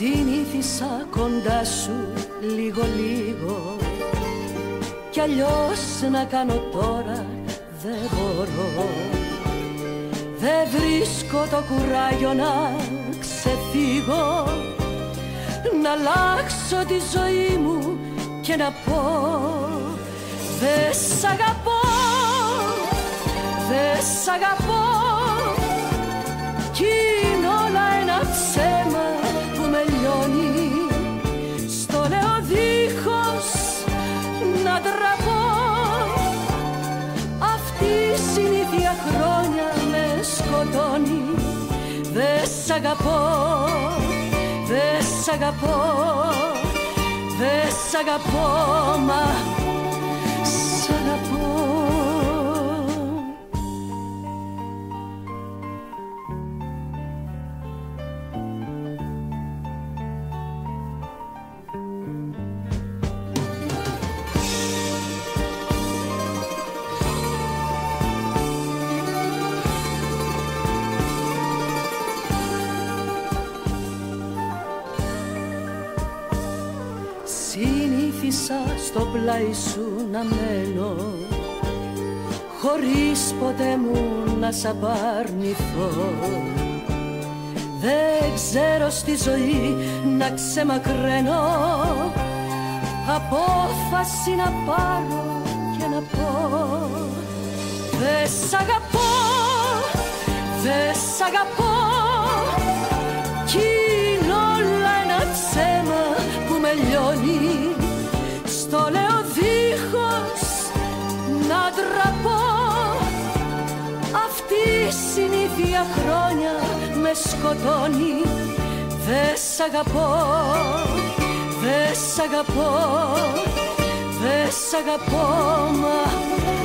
Ήρθα κοντά σου λίγο λίγο. Κι αλλιώς να κάνω τώρα δεν μπορώ. Δεν βρίσκω το κουράγιο να ξεφύγω. Να αλλάξω τη ζωή μου και να πω Δε σ' αγαπώ, δε σ' αγαπώ να τραπώ Αυτή η συνήθεια χρόνια με σκοτώνει. Δε σ' αγαπώ, δε σ' αγαπώ Δε σ' αγαπώ μα Συνήθισα στο πλάι σου να μένω. Χωρίς ποτέ μου να σ' απαρνηθώ. Δεν ξέρω στη ζωή να ξεμακραίνω. Απόφαση να πάρω και να πω. Δε σ' αγαπώ, δε σ' αγαπώ να ντραπώ Αυτή η συνήθεια χρόνια με σκοτώνει. Δε σ' αγαπώ, δε σ' αγαπώ Δε σ' αγαπώ, μα, μα σ' αγαπώ